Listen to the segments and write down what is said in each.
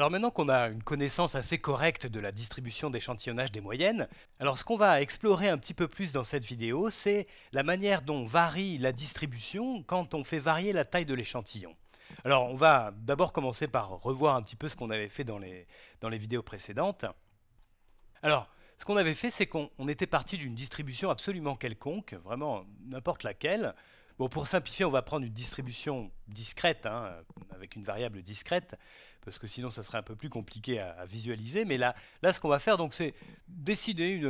Alors maintenant qu'on a une connaissance assez correcte de la distribution d'échantillonnage des moyennes, alors ce qu'on va explorer un petit peu plus dans cette vidéo, c'est la manière dont varie la distribution quand on fait varier la taille de l'échantillon. Alors on va d'abord commencer par revoir un petit peu ce qu'on avait fait dans les, vidéos précédentes. Alors, ce qu'on avait fait, c'est qu'on était parti d'une distribution absolument quelconque, vraiment n'importe laquelle, Bon, pour simplifier, on va prendre une distribution discrète, hein, avec une variable discrète, parce que sinon ça serait un peu plus compliqué à, visualiser. Mais là, là ce qu'on va faire, c'est décider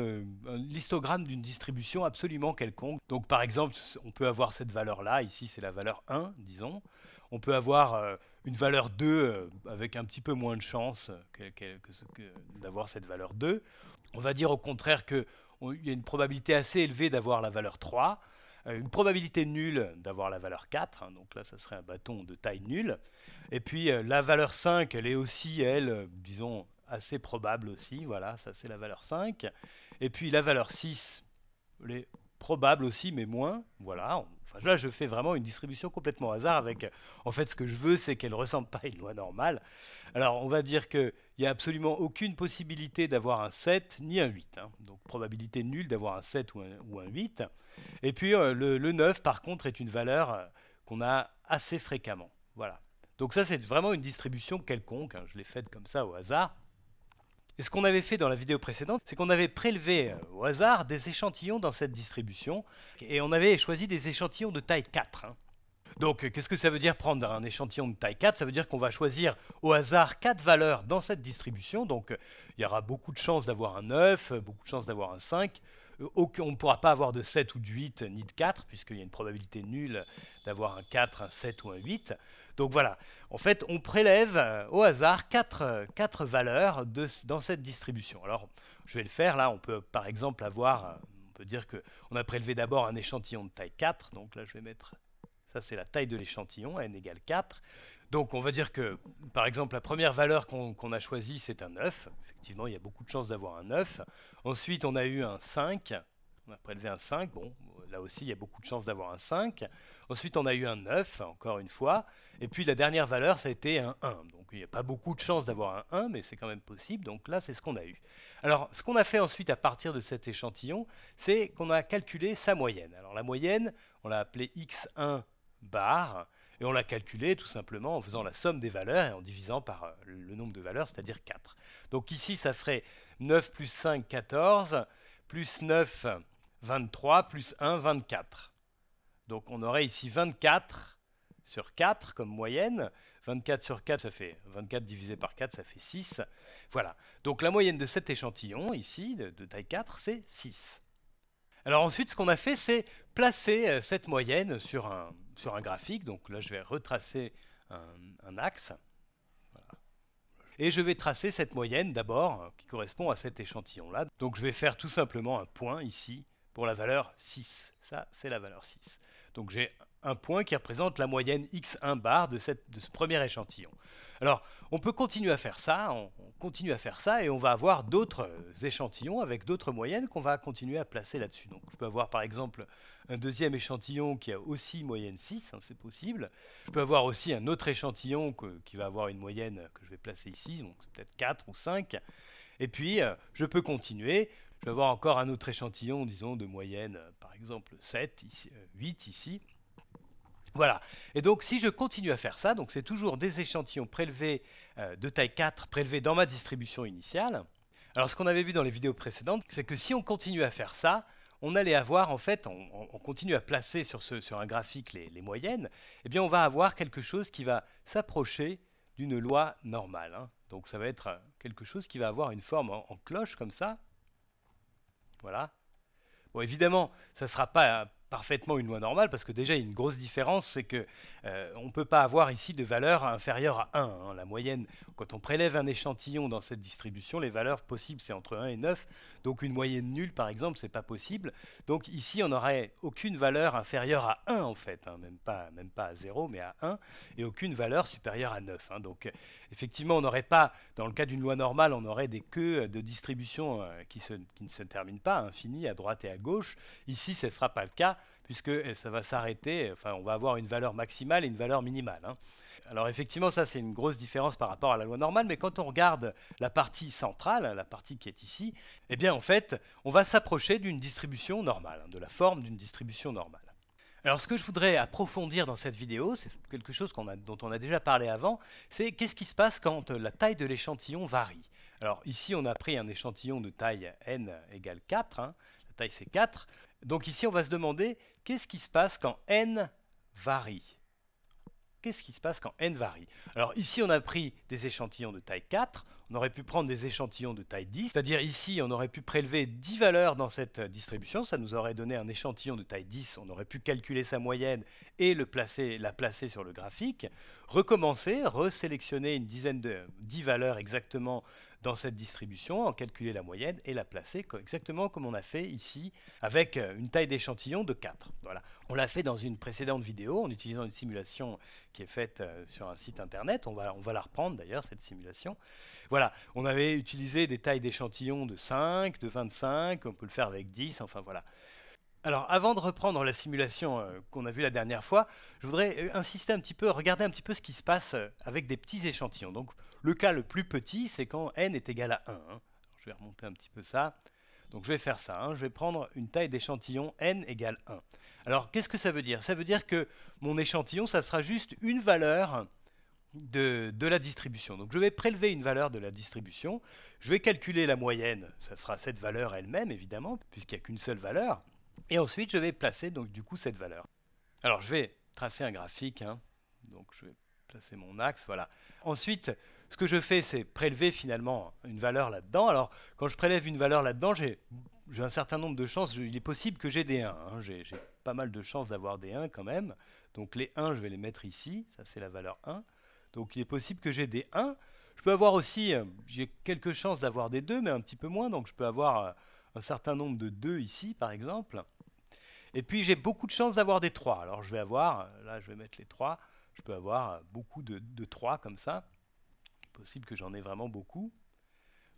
un listogramme d'une distribution absolument quelconque. Donc par exemple, on peut avoir cette valeur-là, ici c'est la valeur 1, disons. On peut avoir euh, une valeur 2 euh, avec un petit peu moins de chance d'avoir cette valeur 2. On va dire au contraire qu'il y a une probabilité assez élevée d'avoir la valeur 3. Euh, une probabilité nulle d'avoir la valeur 4, hein, donc là ça serait un bâton de taille nulle. Et puis euh, la valeur 5, elle est aussi, elle, euh, disons, assez probable aussi, voilà, ça c'est la valeur 5. Et puis la valeur 6, elle est probable aussi, mais moins, voilà, là, je fais vraiment une distribution complètement hasard avec. En fait, ce que je veux, c'est qu'elle ressemble pas à une loi normale. Alors, on va dire qu'il n'y a absolument aucune possibilité d'avoir un 7 ni un 8. Hein. Donc, probabilité nulle d'avoir un 7 ou un, 8. Et puis, euh, le, 9, par contre, est une valeur euh, qu'on a assez fréquemment. Voilà. Donc, ça, c'est vraiment une distribution quelconque. Hein. Je l'ai faite comme ça au hasard. Et ce qu'on avait fait dans la vidéo précédente, c'est qu'on avait prélevé euh, au hasard des échantillons dans cette distribution, et on avait choisi des échantillons de taille 4. Hein. Donc, euh, qu'est-ce que ça veut dire prendre un échantillon de taille 4 Ça veut dire qu'on va choisir au hasard 4 valeurs dans cette distribution. Donc, euh, il y aura beaucoup de chances d'avoir un 9, beaucoup de chances d'avoir un 5. On ne pourra pas avoir de 7 ou de 8 ni de 4, puisqu'il y a une probabilité nulle d'avoir un 4, un 7 ou un 8. Donc voilà, en fait, on prélève euh, au hasard quatre, euh, quatre valeurs de, dans cette distribution. Alors, je vais le faire là. On peut par exemple avoir, euh, on peut dire qu'on a prélevé d'abord un échantillon de taille 4. Donc là, je vais mettre, ça c'est la taille de l'échantillon, n égale 4. Donc on va dire que, par exemple, la première valeur qu'on a choisie, c'est un 9. Effectivement, il y a beaucoup de chances d'avoir un 9. Ensuite, on a eu un 5. On a prélevé un 5. Bon, là aussi, il y a beaucoup de chances d'avoir un 5. Ensuite, on a eu un 9, encore une fois. Et puis, la dernière valeur, ça a été un 1. Donc, il n'y a pas beaucoup de chances d'avoir un 1, mais c'est quand même possible. Donc là, c'est ce qu'on a eu. Alors, ce qu'on a fait ensuite à partir de cet échantillon, c'est qu'on a calculé sa moyenne. Alors, la moyenne, on l'a appelée x1 bar. Et on l'a calculé tout simplement en faisant la somme des valeurs et en divisant par euh, le nombre de valeurs, c'est-à-dire 4. Donc ici, ça ferait 9 plus 5, 14, plus 9, 23 plus 1, 24. Donc on aurait ici 24 sur 4 comme moyenne. 24 sur 4, ça fait 24 divisé par 4, ça fait 6. Voilà. Donc la moyenne de cet échantillon, ici, de, taille 4, c'est 6. Alors ensuite, ce qu'on a fait, c'est placer euh, cette moyenne sur un, graphique. Donc là, je vais retracer un, axe. Et je vais tracer cette moyenne d'abord, qui correspond à cet échantillon-là. Donc je vais faire tout simplement un point ici pour la valeur 6. Ça, c'est la valeur 6. Donc j'ai un point qui représente la moyenne x1 bar de ce premier échantillon. Alors, on peut continuer à faire ça, on, continue à faire ça, et on va avoir d'autres euh, échantillons avec d'autres moyennes qu'on va continuer à placer là-dessus. Donc, je peux avoir par exemple un deuxième échantillon qui a aussi moyenne 6, hein, c'est possible. Je peux avoir aussi un autre échantillon qui va avoir une moyenne que je vais placer ici, donc c'est peut-être 4 ou 5. Et puis, euh, je peux continuer. Je vais avoir encore un autre échantillon, disons, de moyenne, euh, par exemple 7, ici, 8 euh, ici. Voilà. Et donc, si je continue à faire ça, donc c'est toujours des échantillons prélevés de taille 4, prélevés dans ma distribution initiale. Alors, ce qu'on avait vu dans les vidéos précédentes, c'est que si on continue à faire ça, on allait avoir, en fait, on, continue à placer sur, un graphique les, moyennes, eh bien, on va avoir quelque chose qui va s'approcher d'une loi normale. Hein. Donc ça va être euh, quelque chose qui va avoir une forme en, cloche comme ça. Voilà. Bon, évidemment, ça ne sera pas parfaitement une loi normale, parce que déjà, il y a une grosse différence, c'est que euh, on ne peut pas avoir ici de valeur inférieure à 1. Hein. La moyenne, quand on prélève un échantillon dans cette distribution, les valeurs possibles, c'est entre 1 et 9. Donc une moyenne nulle, par exemple, c'est pas possible. Donc ici, on n'aurait aucune valeur inférieure à 1, en fait, hein. même, pas, même pas à 0, mais à 1, et aucune valeur supérieure à 9. Hein. Donc effectivement, on n'aurait pas, dans le cas d'une loi normale, on aurait des queues de distribution euh, qui, ne se terminent pas, infinies, à droite et à gauche. Ici, ce ne sera pas le cas puisque ça va s'arrêter, enfin on va avoir une valeur maximale et une valeur minimale. Hein. Alors effectivement, ça c'est une grosse différence par rapport à la loi normale, mais quand on regarde la partie centrale, la partie qui est ici, eh bien en fait, on va s'approcher d'une distribution normale, hein, de la forme d'une distribution normale. Alors ce que je voudrais approfondir dans cette vidéo, c'est quelque chose dont on a déjà parlé avant, c'est qu'est-ce qui se passe quand la taille de l'échantillon varie. Alors ici on a pris un échantillon de taille n égale 4, hein, la taille c'est 4, donc ici on va se demander qu'est-ce qui se passe quand n varie qu'est-ce qui se passe quand n varie? Alors ici, on a pris des échantillons de taille 4, on aurait pu prendre des échantillons de taille 10, c'est-à-dire ici, on aurait pu prélever 10 valeurs dans cette distribution, ça nous aurait donné un échantillon de taille 10, on aurait pu calculer sa moyenne et la placer sur le graphique, recommencer, resélectionner une dizaine de 10 valeurs exactement dans cette distribution, en calculer la moyenne et la placer exactement comme on a fait ici avec euh, une taille d'échantillon de 4. Voilà. On l'a fait dans une précédente vidéo en utilisant une simulation qui est faite euh, sur un site internet. On va, on va la reprendre d'ailleurs, cette simulation. Voilà, on avait utilisé des tailles d'échantillons de 5, de 25, on peut le faire avec 10, enfin voilà. Alors, avant de reprendre la simulation euh, qu'on a vue la dernière fois, je voudrais insister un petit peu, regarder un petit peu ce qui se passe avec des petits échantillons. Donc, le cas le plus petit, c'est quand n est égal à 1. Hein. Je vais remonter un petit peu ça. Donc je vais faire ça. Hein. Je vais prendre une taille d'échantillon n égale 1. Alors qu'est-ce que ça veut dire? Ça veut dire que mon échantillon, ça sera juste une valeur de, la distribution. Donc je vais prélever une valeur de la distribution. Je vais calculer la moyenne. Ça sera cette valeur elle-même, évidemment, puisqu'il n'y a qu'une seule valeur. Et ensuite, je vais placer donc du coup cette valeur. Alors je vais tracer un graphique. Hein. Donc je vais placer mon axe. Voilà. Ensuite, ce que je fais, c'est prélever finalement une valeur là-dedans. Alors, quand je prélève une valeur là-dedans, j'ai un certain nombre de chances. il est possible que j'ai des 1. Hein. J'ai pas mal de chances d'avoir des 1 quand même. Donc les 1, je vais les mettre ici. Ça, c'est la valeur 1. Donc il est possible que j'ai des 1. Je peux avoir aussi, euh, j'ai quelques chances d'avoir des 2, mais un petit peu moins. Donc je peux avoir euh, un certain nombre de 2 ici, par exemple. Et puis j'ai beaucoup de chances d'avoir des 3. Alors je vais avoir, euh, là je vais mettre les 3, je peux avoir beaucoup de, de 3 comme ça possible que j'en ai vraiment beaucoup.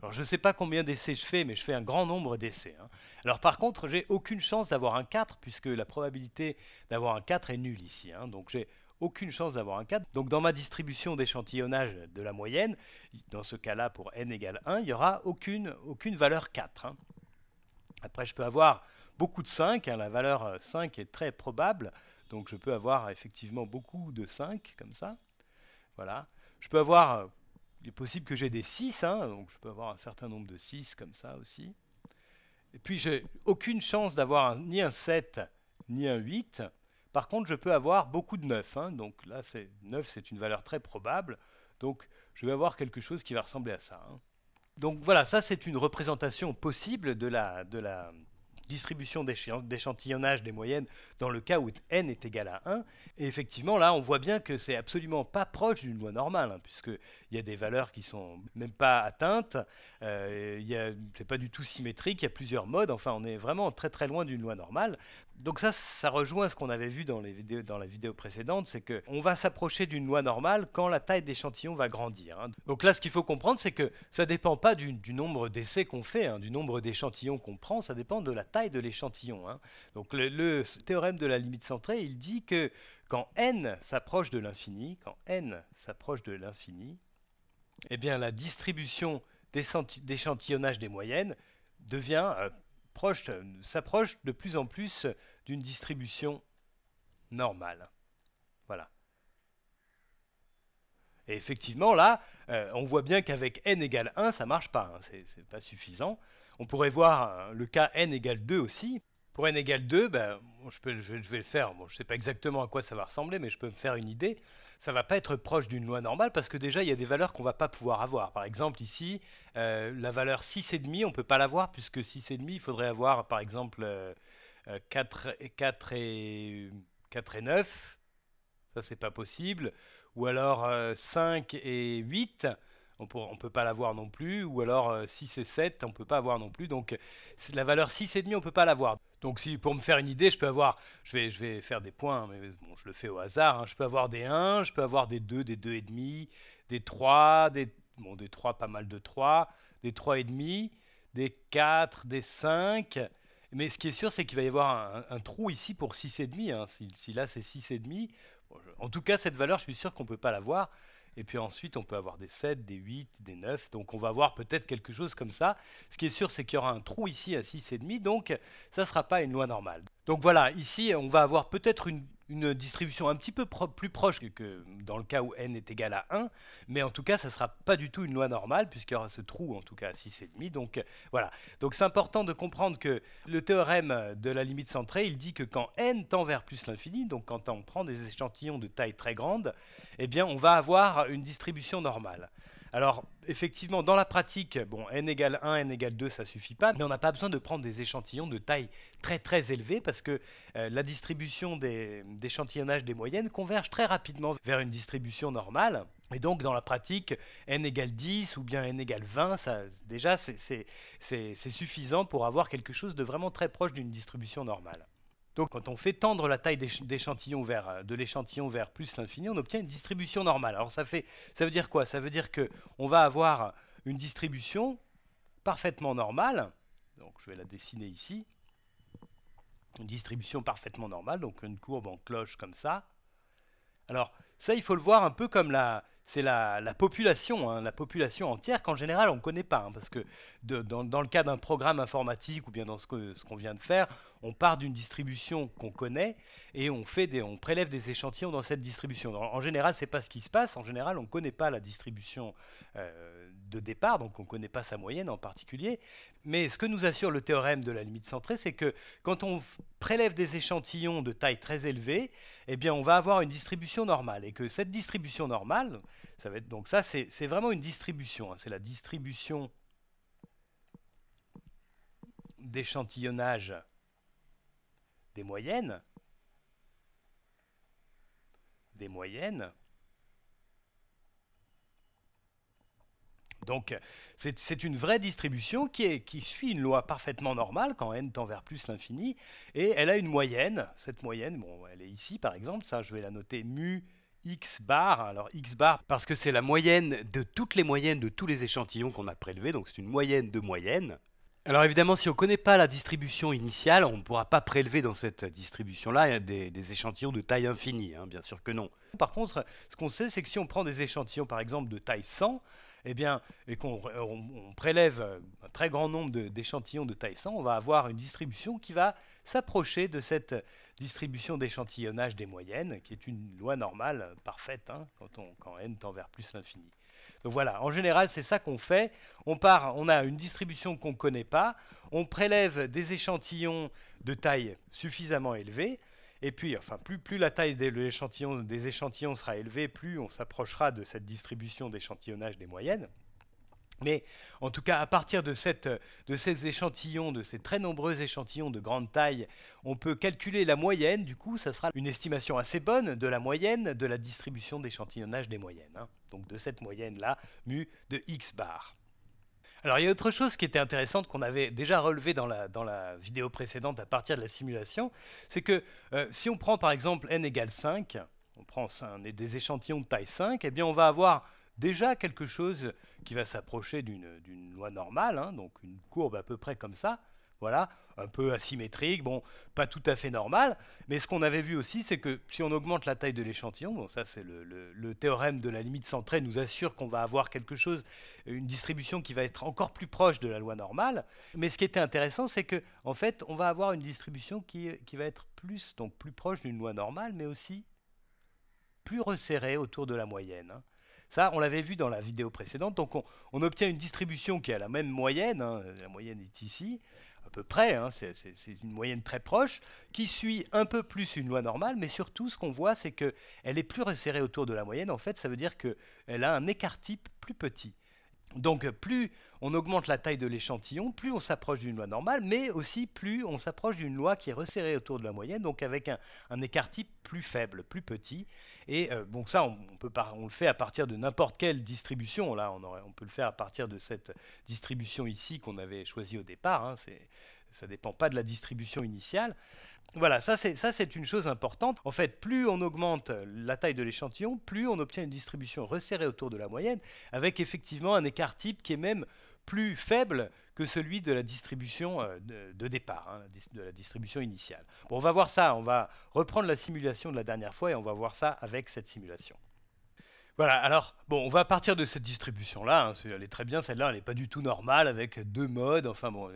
Alors je ne sais pas combien d'essais je fais, mais je fais un grand nombre d'essais. Hein. Alors par contre, j'ai aucune chance d'avoir un 4, puisque la probabilité d'avoir un 4 est nulle ici. Hein. Donc j'ai aucune chance d'avoir un 4. Donc dans ma distribution d'échantillonnage de la moyenne, dans ce cas-là pour n égale 1, il n'y aura aucune, aucune valeur 4. Hein. Après, je peux avoir beaucoup de 5, la valeur 5 est très probable, donc je peux avoir effectivement beaucoup de 5, comme ça. Voilà. Je peux avoir il est possible que j'ai des 6, hein, donc je peux avoir un certain nombre de 6 comme ça aussi. Et puis j'ai aucune chance d'avoir ni un 7 ni un 8. Par contre, je peux avoir beaucoup de 9. Hein, donc là, 9, c'est une valeur très probable. Donc je vais avoir quelque chose qui va ressembler à ça. Hein. Donc voilà, ça c'est une représentation possible de la, de la, distribution d'échantillonnage des moyennes dans le cas où n est égal à 1. Et effectivement, là, on voit bien que c'est absolument pas proche d'une loi normale, hein, puisqu'il y a des valeurs qui sont même pas atteintes, euh, c'est pas du tout symétrique, il y a plusieurs modes, enfin, on est vraiment très très loin d'une loi normale. Donc ça, ça rejoint ce qu'on avait vu dans, la vidéo précédente, c'est qu'on va s'approcher d'une loi normale quand la taille d'échantillon va grandir. Hein. Donc là, ce qu'il faut comprendre, c'est que ça ne dépend pas du, nombre d'essais qu'on fait, hein, du nombre d'échantillons qu'on prend, ça dépend de la taille de l'échantillon. Hein. Donc le, théorème de la limite centrée, il dit que quand n s'approche de l'infini, quand n s'approche de l'infini, eh bien la distribution d'échantillonnage des moyennes devient euh, proche, s'approche de plus en plus d'une distribution normale. Voilà. Et effectivement, là, euh, on voit bien qu'avec n égale 1, ça ne marche pas. Hein, c'est pas suffisant. On pourrait voir euh, le cas n égale 2 aussi. Pour n égale 2, ben, je, vais le faire. je ne sais pas exactement à quoi ça va ressembler, mais je peux me faire une idée ça va pas être proche d'une loi normale parce que déjà il y a des valeurs qu'on va pas pouvoir avoir. Par exemple ici, euh, la valeur 6,5, on peut pas l'avoir puisque 6,5, il faudrait avoir par exemple 4, euh, 4, euh, et, 4 et 9, ça c'est pas possible. Ou alors 5 et 8, on ne peut pas l'avoir non plus. Ou alors 6 et 7, on peut pas avoir non plus. Donc la valeur 6,5, on peut pas l'avoir. Donc si pour me faire une idée, je peux avoir, je vais, je vais faire des points, mais bon, je le fais au hasard, hein. je peux avoir des 1, je peux avoir des 2, des 2,5, des 3, des, bon, des 3, pas mal de 3, des 3,5, des 4, des 5, Mais ce qui est sûr, c'est qu'il va y avoir un, trou ici pour 6,5. Hein. Si, si, là c'est 6,5, en tout cas, cette valeur, je suis sûr qu'on ne peut pas la voir. Et puis ensuite, on peut avoir des 7, des 8, des 9. Donc on va avoir peut-être quelque chose comme ça. Ce qui est sûr, c'est qu'il y aura un trou ici à 6,5. Donc ça ne sera pas une loi normale. Donc voilà, ici, on va avoir peut-être une une distribution un petit peu plus proche que, dans le cas où n est égal à 1, mais en tout cas, ça sera pas du tout une loi normale, puisqu'il y aura ce trou, en tout cas à 6,5. Donc euh, voilà. Donc c'est important de comprendre que le théorème de la limite centrée, il dit que quand n tend vers plus l'infini, donc quand on prend des échantillons de taille très grande, eh bien on va avoir une distribution normale. Alors, effectivement, dans la pratique, bon, n égale 1, n égale 2, ça suffit pas, mais on n'a pas besoin de prendre des échantillons de taille très très élevée parce que euh, la distribution d'échantillonnage des, moyennes converge très rapidement vers une distribution normale. Et donc, dans la pratique, n égale 10 ou bien n égale 20, ça, déjà, c'est suffisant pour avoir quelque chose de vraiment très proche d'une distribution normale. Donc quand on fait tendre la taille d'échantillon vers, euh, de l'échantillon vers plus l'infini, on obtient une distribution normale. Alors ça, fait, ça veut dire quoi? Ça veut dire qu'on va avoir une distribution parfaitement normale. Donc je vais la dessiner ici. Une distribution parfaitement normale, donc une courbe en cloche comme ça. Alors ça, il faut le voir un peu comme la, c'est la, population, hein, la population entière qu'en général on ne connaît pas, hein, parce que dans, le cas d'un programme informatique ou bien dans ce qu'on vient de faire, on part d'une distribution qu'on connaît et on, prélève des échantillons dans cette distribution. En, général, ce n'est pas ce qui se passe. En général, on ne connaît pas la distribution euh, de départ, donc on ne connaît pas sa moyenne en particulier. Mais ce que nous assure le théorème de la limite centrée, c'est que quand on prélève des échantillons de taille très élevée, eh bien, on va avoir une distribution normale. Et que cette distribution normale, ça va être, donc ça, c'est vraiment une distribution. Hein. c'est la distribution d'échantillonnage des moyennes, des moyennes. Donc c'est une vraie distribution qui, est, qui, suit une loi parfaitement normale quand n tend vers plus l'infini, et elle a une moyenne. Cette moyenne, bon, elle est ici par exemple, ça je vais la noter mu x bar. Alors x bar parce que c'est la moyenne de toutes les moyennes de tous les échantillons qu'on a prélevés, donc c'est une moyenne de moyenne. Alors évidemment, si on ne connaît pas la distribution initiale, on ne pourra pas prélever dans cette distribution-là des, échantillons de taille infinie, hein, bien sûr que non. Par contre, ce qu'on sait, c'est que si on prend des échantillons, par exemple, de taille 100, eh bien, et qu'on prélève un très grand nombre d'échantillons de, taille 100, on va avoir une distribution qui va s'approcher de cette distribution d'échantillonnage des moyennes, qui est une loi normale parfaite hein, quand, on, quand n tend vers plus l'infini. Donc voilà, en général, c'est ça qu'on fait. On part, on a une distribution qu'on ne connaît pas, on prélève des échantillons de taille suffisamment élevée, et puis, enfin, plus, la taille des échantillons sera élevée, plus on s'approchera de cette distribution d'échantillonnage des moyennes. Mais en tout cas, à partir de, ces échantillons, de ces très nombreux échantillons de grande taille, on peut calculer la moyenne. Du coup, ça sera une estimation assez bonne de la moyenne de la distribution d'échantillonnage des moyennes. Hein. Donc de cette moyenne-là, mu de x bar. Alors il y a autre chose qui était intéressante qu'on avait déjà relevé dans la, vidéo précédente à partir de la simulation, c'est que euh, si on prend par exemple n égale 5, on prend des échantillons de taille 5, eh bien on va avoir déjà quelque chose qui va s'approcher d'une loi normale, hein, donc une courbe à peu près comme ça, voilà, un peu asymétrique, bon, pas tout à fait normal, mais ce qu'on avait vu aussi, c'est que si on augmente la taille de l'échantillon, bon, ça c'est le, théorème de la limite centrée nous assure qu'on va avoir quelque chose, une distribution qui va être encore plus proche de la loi normale, mais ce qui était intéressant, c'est que en fait, on va avoir une distribution qui, va être plus, donc plus proche d'une loi normale, mais aussi plus resserrée autour de la moyenne. Hein. Ça, on l'avait vu dans la vidéo précédente. Donc, on, obtient une distribution qui a la même moyenne. Hein. la moyenne est ici, à peu près. Hein. c'est une moyenne très proche, qui suit un peu plus une loi normale. Mais surtout, ce qu'on voit, c'est qu'elle est plus resserrée autour de la moyenne. En fait, ça veut dire qu'elle a un écart type plus petit. Donc plus on augmente la taille de l'échantillon, plus on s'approche d'une loi normale, mais aussi plus on s'approche d'une loi qui est resserrée autour de la moyenne, donc avec un, écart type plus faible, plus petit. Et euh, bon, ça, on, peut on le fait à partir de n'importe quelle distribution. Là, on, peut le faire à partir de cette distribution ici qu'on avait choisie au départ. Hein, ça ne dépend pas de la distribution initiale. Voilà, ça c'est une chose importante. En fait, plus on augmente la taille de l'échantillon, plus on obtient une distribution resserrée autour de la moyenne, avec effectivement un écart type qui est même plus faible que celui de la distribution euh, de, départ, hein, de la distribution initiale. On va voir ça, on va reprendre la simulation de la dernière fois et on va voir ça avec cette simulation. Voilà, alors, bon, on va partir de cette distribution-là, hein, elle est très bien, celle-là, elle n'est pas du tout normale, avec deux modes, enfin bon,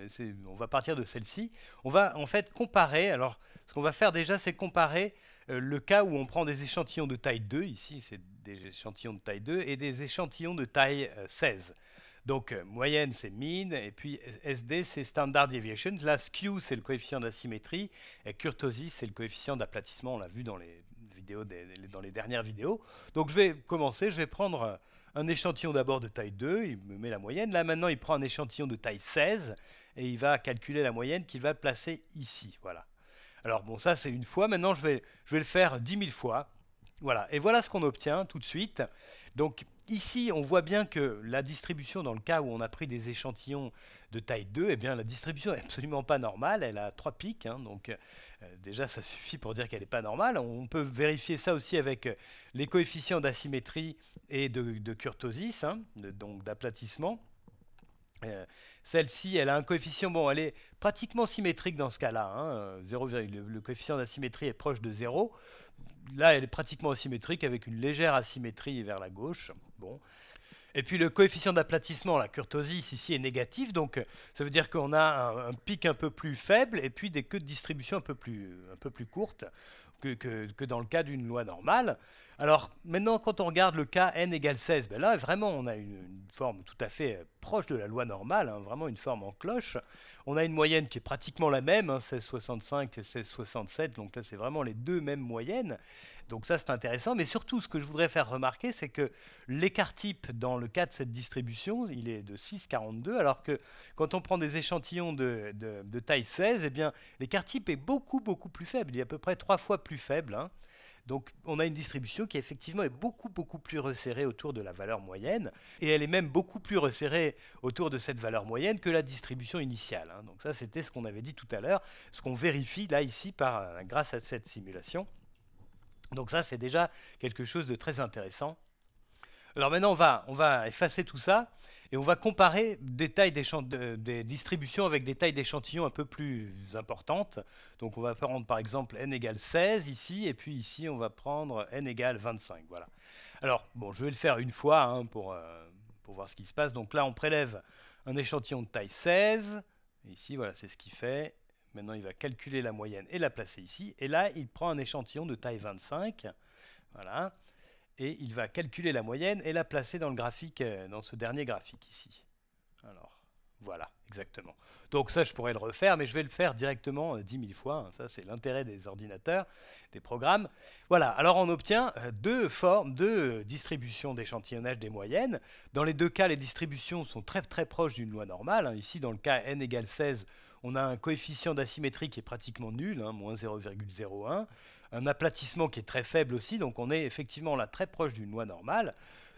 on va partir de celle-ci. On va en fait comparer, alors, ce qu'on va faire déjà, c'est comparer euh, le cas où on prend des échantillons de taille 2, ici c'est des échantillons de taille 2, et des échantillons de taille 16. Euh, Donc euh, moyenne c'est mean, et puis SD c'est standard deviation. Là skew c'est le coefficient d'asymétrie, et kurtosis c'est le coefficient d'aplatissement, on l'a vu dans les, dans les dernières vidéos. Donc je vais commencer, je vais prendre un échantillon d'abord de taille 2, il me met la moyenne. Là maintenant il prend un échantillon de taille 16, et il va calculer la moyenne qu'il va placer ici. Voilà. Alors bon, ça c'est une fois. Maintenant, je vais, je vais le faire 10 000 fois. Voilà. Et voilà ce qu'on obtient tout de suite. Donc ici, on voit bien que la distribution, dans le cas où on a pris des échantillons de taille 2, eh bien la distribution n'est absolument pas normale. Elle a trois pics. Hein. donc euh, déjà, ça suffit pour dire qu'elle n'est pas normale. On peut vérifier ça aussi avec euh, les coefficients d'asymétrie et de, kurtosis, hein, donc d'aplatissement. Euh, celle-ci, elle a un coefficient, bon, elle est pratiquement symétrique dans ce cas-là. Hein, le, coefficient d'asymétrie est proche de 0. Là, elle est pratiquement asymétrique avec une légère asymétrie vers la gauche. Bon. Et puis le coefficient d'aplatissement, la kurtosis ici est négatif, donc ça veut dire qu'on a un, pic un peu plus faible et puis des queues de distribution un peu plus, un peu plus courtes que, que dans le cas d'une loi normale. Alors maintenant, quand on regarde le cas n égale 16, ben là vraiment on a une, forme tout à fait euh, proche de la loi normale, hein, vraiment une forme en cloche. On a une moyenne qui est pratiquement la même, 16,65 hein, et 16,67, donc là c'est vraiment les deux mêmes moyennes. Donc ça c'est intéressant, mais surtout ce que je voudrais faire remarquer, c'est que l'écart type dans le cas de cette distribution, il est de 6,42, alors que quand on prend des échantillons de, taille 16, eh bien l'écart type est beaucoup beaucoup plus faible, il est à peu près trois fois plus faible. Hein. Donc on a une distribution qui effectivement est beaucoup beaucoup plus resserrée autour de la valeur moyenne, et elle est même beaucoup plus resserrée autour de cette valeur moyenne que la distribution initiale. Hein. Donc ça c'était ce qu'on avait dit tout à l'heure, ce qu'on vérifie là ici par, euh, grâce à cette simulation. Donc ça c'est déjà quelque chose de très intéressant. Alors maintenant on va, on va effacer tout ça on va comparer des tailles des distributions avec des tailles d'échantillons un peu plus importantes. Donc on va prendre par exemple n égale 16 ici, et puis ici on va prendre n égale 25. Voilà. Alors, bon, je vais le faire une fois hein, pour, euh, pour voir ce qui se passe. Donc là, on prélève un échantillon de taille 16. ici, voilà, c'est ce qu'il fait. Maintenant, il va calculer la moyenne et la placer ici. Et là, il prend un échantillon de taille 25. Voilà et il va calculer la moyenne et la placer dans le graphique, euh, dans ce dernier graphique ici. Alors, voilà, exactement. Donc ça, je pourrais le refaire, mais je vais le faire directement 10 euh, 000 fois. Hein. Ça, c'est l'intérêt des ordinateurs, des programmes. Voilà, alors on obtient euh, deux formes, deux distributions d'échantillonnage des moyennes. Dans les deux cas, les distributions sont très très proches d'une loi normale. Hein. Ici, dans le cas n égale 16, on a un coefficient d'asymétrie qui est pratiquement nul, hein, moins 0,01 un aplatissement qui est très faible aussi, donc on est effectivement là très proche d'une loi normale.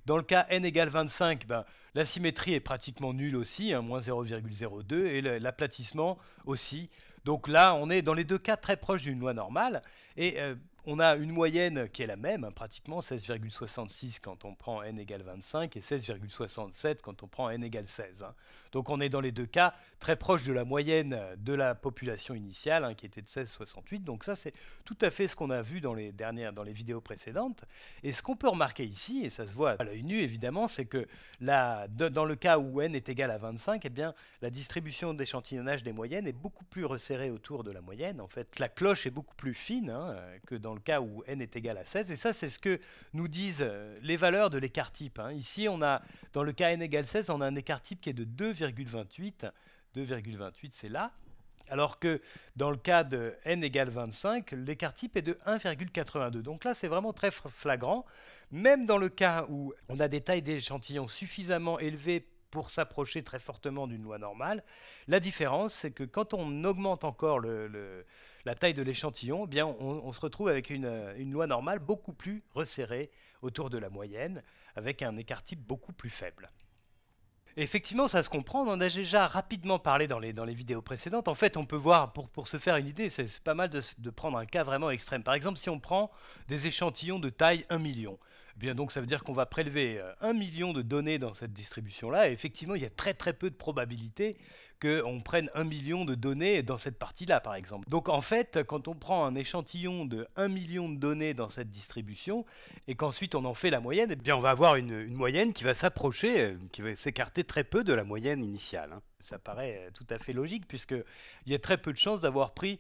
Dans le cas n égale 25, ben, la symétrie est pratiquement nulle aussi, hein, moins 0,02, et l'aplatissement aussi. Donc là, on est dans les deux cas très proches d'une loi normale. Et euh, on a une moyenne qui est la même, hein, pratiquement 16,66 quand on prend n égale 25 et 16,67 quand on prend n égale 16. Hein. Donc on est dans les deux cas très proche de la moyenne de la population initiale hein, qui était de 16,68. Donc ça c'est tout à fait ce qu'on a vu dans les dernières, dans les vidéos précédentes. Et ce qu'on peut remarquer ici, et ça se voit à l'œil nu évidemment, c'est que dans le cas où n est égal à 25, eh bien la distribution d'échantillonnage des moyennes est beaucoup plus resserrée autour de la moyenne. En fait, la cloche est beaucoup plus fine que dans le cas où n est égal à 16. Et ça, c'est ce que nous disent euh, les valeurs de l'écart type. Hein. Ici, on a, dans le cas n égale 16, on a un écart type qui est de 2,28. 2,28, c'est là. Alors que dans le cas de n égale 25, l'écart type est de 1,82. Donc là, c'est vraiment très flagrant. Même dans le cas où on a des tailles d'échantillons suffisamment élevées pour s'approcher très fortement d'une loi normale, la différence, c'est que quand on augmente encore le la taille de l'échantillon, eh bien on, se retrouve avec euh, une, loi normale beaucoup plus resserrée autour de la moyenne, avec un écart type beaucoup plus faible. effectivement, ça se comprend, on en a déjà rapidement parlé dans les, dans les vidéos précédentes. En fait, on peut voir, pour, se faire une idée, c'est pas mal de, de, prendre un cas vraiment extrême. Par exemple, si on prend des échantillons de taille 1 million, Eh donc ça veut dire qu'on va prélever euh, un million de données dans cette distribution-là, et effectivement il y a très très peu de probabilité qu'on prenne un million de données dans cette partie-là, par exemple. Donc en fait, quand on prend un échantillon de 1 million de données dans cette distribution, et qu'ensuite on en fait la moyenne, eh bien on va avoir une, moyenne qui va s'approcher, euh, qui va s'écarter très peu de la moyenne initiale. Hein. Ça paraît euh, tout à fait logique, puisqu'il y a très peu de chances d'avoir pris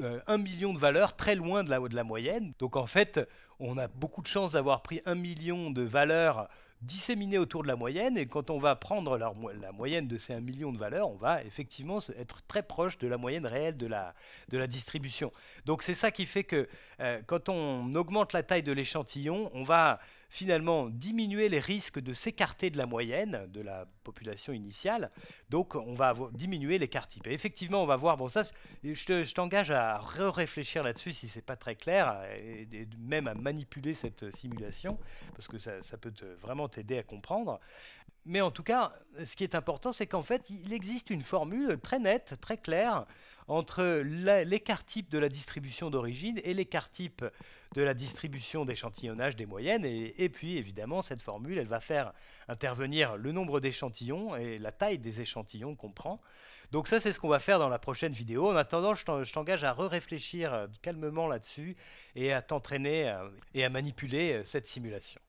euh, un million de valeurs très loin de la, de la moyenne. Donc en fait, on a beaucoup de chances d'avoir pris un million de valeurs disséminées autour de la moyenne, et quand on va prendre la, moyenne de ces 1 million de valeurs, on va effectivement être très proche de la moyenne réelle de la, de la distribution. Donc c'est ça qui fait que euh, quand on augmente la taille de l'échantillon, on va finalement diminuer les risques de s'écarter de la moyenne de la population initiale. Donc on va diminuer l'écart type. Et effectivement, on va voir, bon ça, je t'engage à réfléchir là-dessus si c'est pas très clair, et, même à manipuler cette simulation, parce que ça, peut vraiment t'aider à comprendre. Mais en tout cas, ce qui est important, c'est qu'en fait, il existe une formule très nette, très claire, entre l'écart type de la distribution d'origine et l'écart type de la distribution d'échantillonnage des moyennes. Et, puis, évidemment, cette formule, elle va faire intervenir le nombre d'échantillons et la taille des échantillons qu'on prend. Donc ça, c'est ce qu'on va faire dans la prochaine vidéo. En attendant, je t'engage à re-réfléchir calmement là-dessus et à t'entraîner euh, et à manipuler euh, cette simulation.